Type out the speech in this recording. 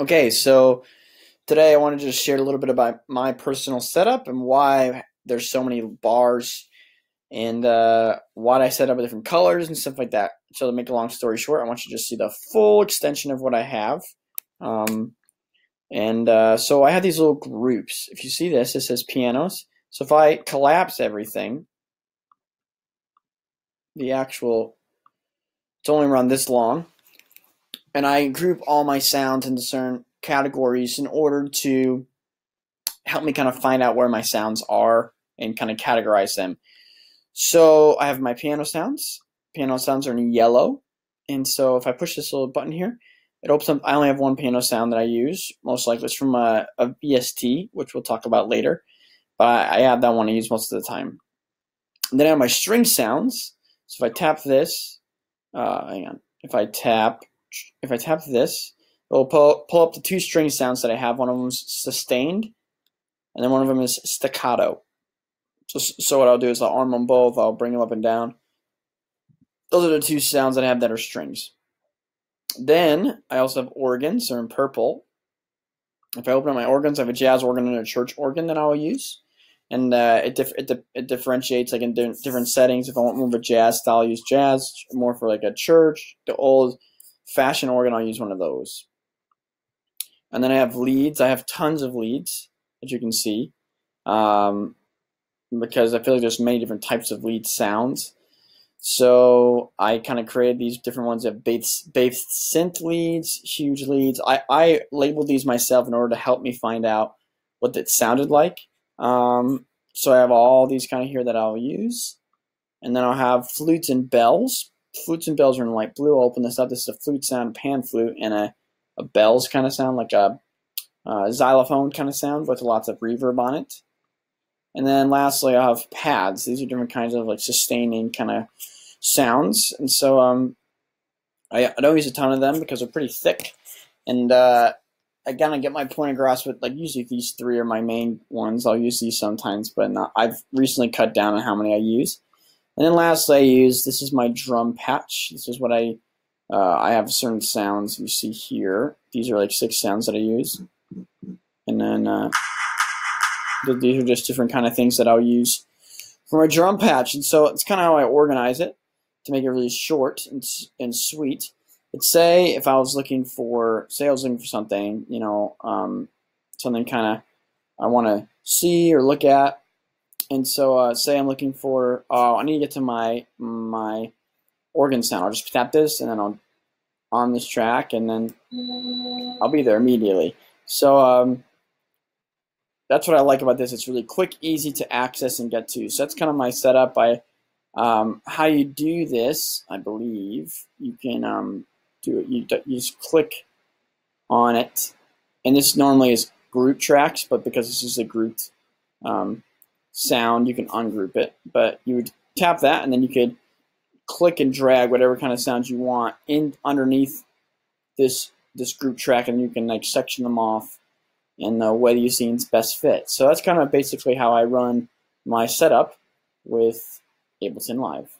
Okay, so today I wanted to just share a little bit about my personal setup and why there's so many bars and uh, why I set up with different colors and stuff like that. So to make a long story short, I want you to just see the full extension of what I have. Um, and uh, so I have these little groups. If you see this, it says pianos. So if I collapse everything, the actual, it's only around this long and I group all my sounds into certain categories in order to help me kind of find out where my sounds are and kind of categorize them. So I have my piano sounds. Piano sounds are in yellow. And so if I push this little button here, it opens up. I only have one piano sound that I use. Most likely it's from a, a VST, which we'll talk about later. But I, I have that one I use most of the time. And then I have my string sounds. So if I tap this, uh, hang on. If I tap if I tap this, it will pull, pull up the two string sounds that I have. One of them is sustained, and then one of them is staccato. So, so what I'll do is I'll arm them both. I'll bring them up and down. Those are the two sounds that I have that are strings. Then I also have organs. They're in purple. If I open up my organs, I have a jazz organ and a church organ that I will use. And uh, it, dif- it, di- it differentiates like in di- different settings. If I want more of a jazz style, I'll use jazz. More for like a church, the old fashion organ, I'll use one of those. And then I have leads. I have tons of leads, as you can see, um, because I feel like there's many different types of lead sounds. So I kind of created these different ones of bass, bass synth leads, huge leads. I, I labeled these myself in order to help me find out what it sounded like. Um, so I have all these kind of here that I'll use. And then I'll have flutes and bells flutes and bells are in light blue. I'll open this up. This is a flute sound, pan flute, and a, a bells kind of sound, like a, a xylophone kind of sound with lots of reverb on it. And then lastly, I have pads. These are different kinds of like sustaining kind of sounds. And so um, I, I don't use a ton of them because they're pretty thick. And uh, I kind of get my point across with like usually these three are my main ones. I'll use these sometimes, but not, I've recently cut down on how many I use. And then lastly, I use, this is my drum patch. This is what I, uh, I have certain sounds you see here. These are like six sounds that I use. And then uh, these are just different kind of things that I'll use for my drum patch. And so it's kind of how I organize it to make it really short and, and sweet. But say if I was looking for, say I was looking for something, you know, um, something kind of I want to see or look at, and so, uh, say I'm looking for, uh, I need to get to my my organ sound. I'll just tap this, and then I'll on this track, and then I'll be there immediately. So um, that's what I like about this. It's really quick, easy to access and get to. So that's kind of my setup. I um, how you do this, I believe you can um, do it. You, you just click on it, and this normally is group tracks, but because this is a grouped um, sound, you can ungroup it. But you would tap that, and then you could click and drag whatever kind of sounds you want in underneath this this group track, and you can like section them off in the way you see best fit. So that's kind of basically how I run my setup with Ableton Live.